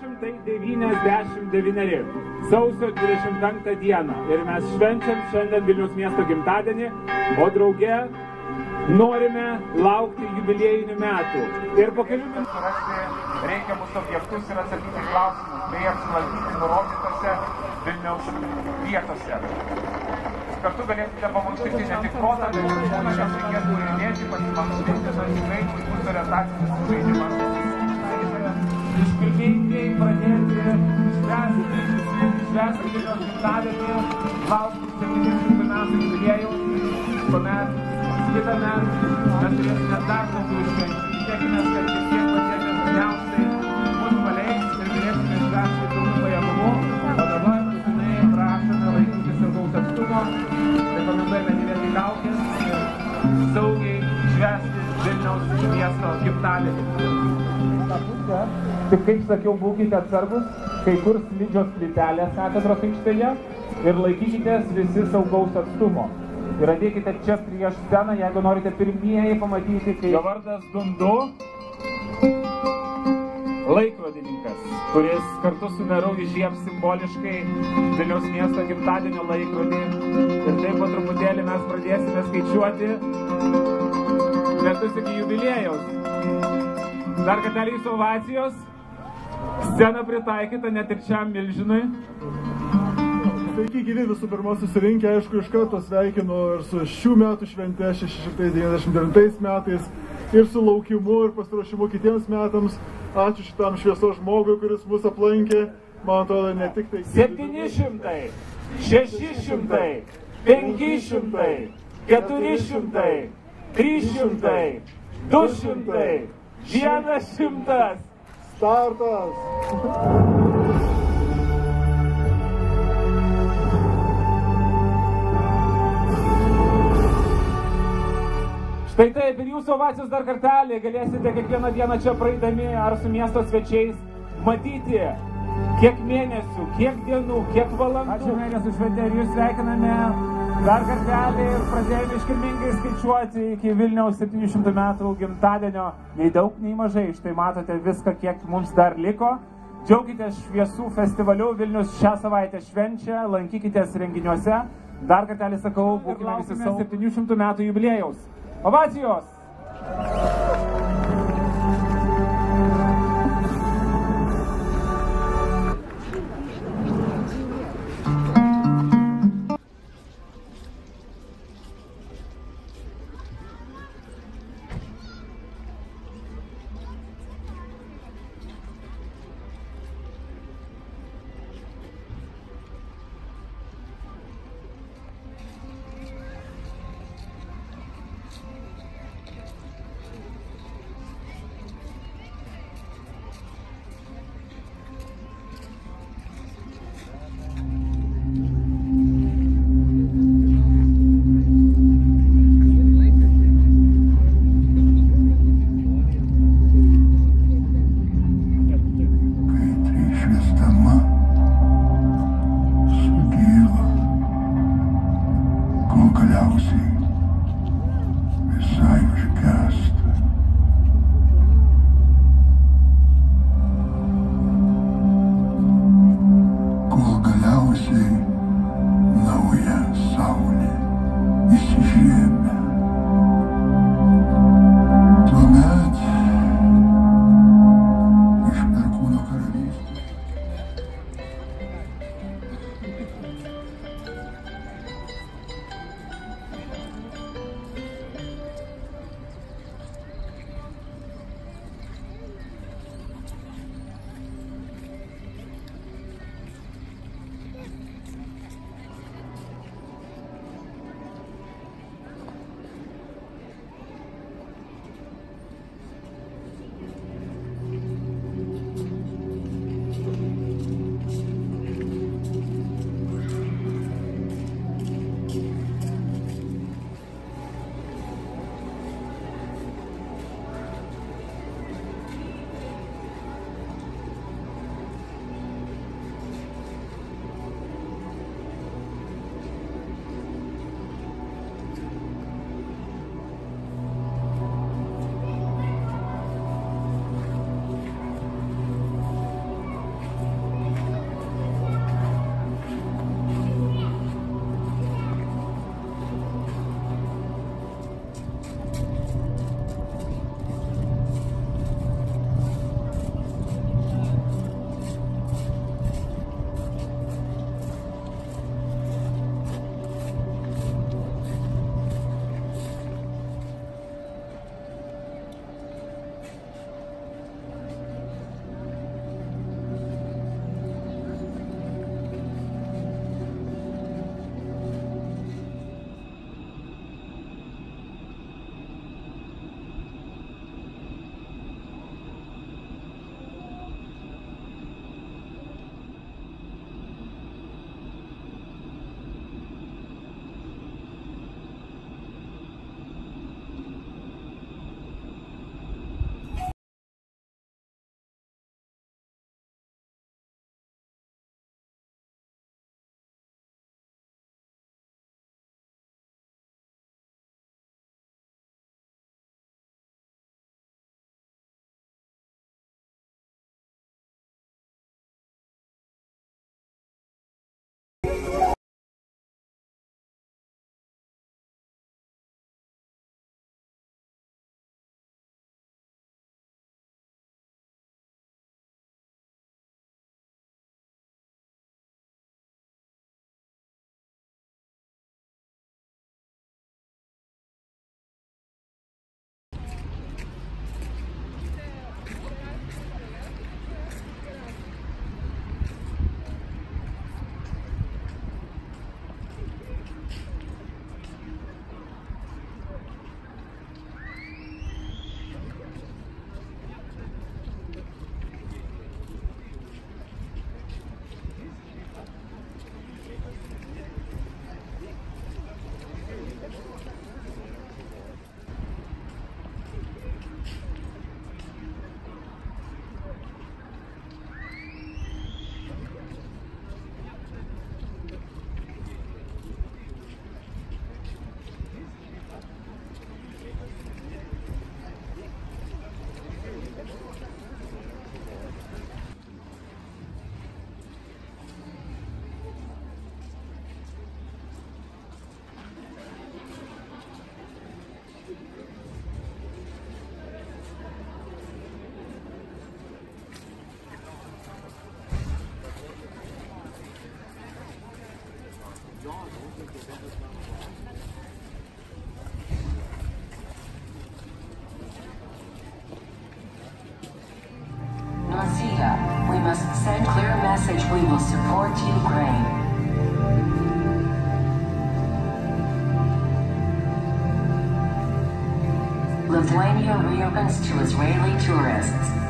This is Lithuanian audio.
299 sausio 25 dieną ir mes švenčiam šiandien Vilniaus miesto gimtadienį, o drauge norime laukti jubiliejinių metų. Ir po kelių minučių surasti reikiamus objektus ir atsakyti klausimus, bei apsilankyti nurodytose Vilniaus vietose. Kartu galėsite pamankštinti ne tik protą, bet ir kūną, nes reikės tyrinėti, pasimankštinti, tai tikrai puikus orientacinis žaidimas. iškilmingai pradėti švęsti, švęsti Vilniaus gimtadienį, laukti 70 metų jubiliejų, kuomet kitą metą mes turėsime dar daugiau švenčių. Tikėkime, kad vis tiek pandemijos galiausiai mus paleis ir galėsime švęsti pilnu pajėgumu. O dabar būtinai prašome laikytis saugaus atstumo, rekomenduojame dėvėti kaukės ir saugiai švęsti Vilniaus miesto gimtadienį. Tik kaip sakiau, būkite atsargus, kai kur slidžios plytelės katedros aikštėje ir laikykitės visi saugaus atstumo. Ir ateikite čia prieš sceną, jeigu norite pirmieji pamatyti, kai jo vardas Dundu, laikrodininkas, kuris kartu su meru išjiems simboliškai Vilniaus miesto gimtadienio laikrodį. Ir taip po truputėlį mes pradėsime skaičiuoti metus iki jubiliejaus. Dar kartelį jūsų ovacijos. Scena pritaikyta net ir šiam milžinui. Sveiki gyvi visų pirma susirinkę, aišku, iš karto sveikinu ir su šių metų švente 699 metais ir su laukimu ir pasiruošimu kitiems metams. Ačiū šitam šviesos žmogui, kuris mus aplankė. Man atrodo, ne tik tai... 700, 600, 500, 400, 300, 200, 100. Startas! Štai taip ir jūsų ovacijos dar kartelį galėsite kiekvieną dieną čia praeidami ar su miesto svečiais matyti, kiek mėnesių, kiek dienų, kiek valandų. Ačiū mėnesių šventė ir jūs sveikiname dar kartelį ir pradėjome iškilmingai skaičiuoti iki Vilniaus 700 metų gimtadienio. Nei daug, nei mažai. Štai matote viską, kiek mums dar liko. Džiaukitės šviesų festivaliu, Vilnius šią savaitę švenčia, lankykitės renginiuose. Dar kartelį sakau, būkime visi savo 700 metų jubiliejaus. Ovacijos! como calhau, sim. Nausea, we must send clear message we will support Ukraine. Lithuania reopens to Israeli tourists.